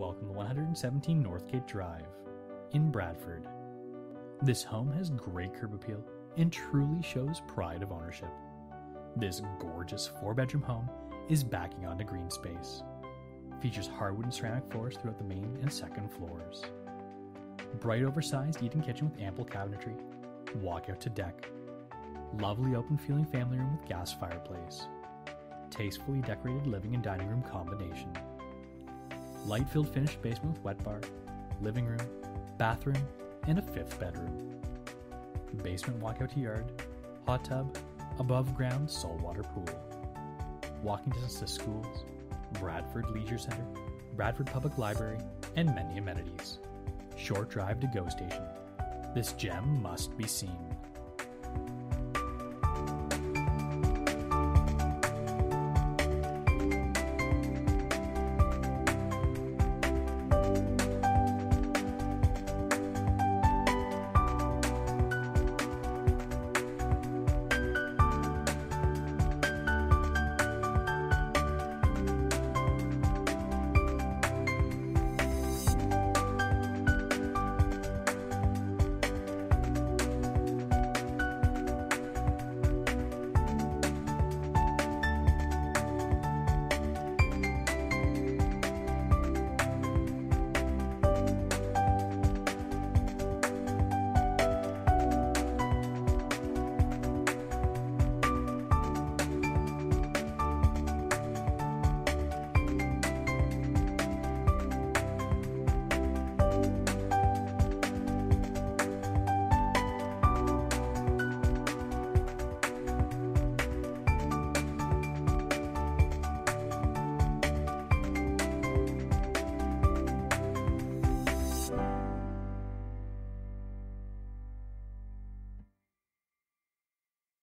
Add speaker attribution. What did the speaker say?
Speaker 1: welcome to 117 Northgate Drive in Bradford. This home has great curb appeal and truly shows pride of ownership. This gorgeous four bedroom home is backing onto green space. Features hardwood and ceramic floors throughout the main and second floors. Bright oversized eat-in kitchen with ample cabinetry. Walkout to deck. Lovely open feeling family room with gas fireplace. Tastefully decorated living and dining room combination. Light filled finished basement with wet bar, living room, bathroom, and a fifth bedroom. Basement walkout to yard, hot tub, above ground saltwater pool. Walking distance to schools, Bradford Leisure Center, Bradford Public Library, and many amenities. Short drive to Go Station. This gem must be seen.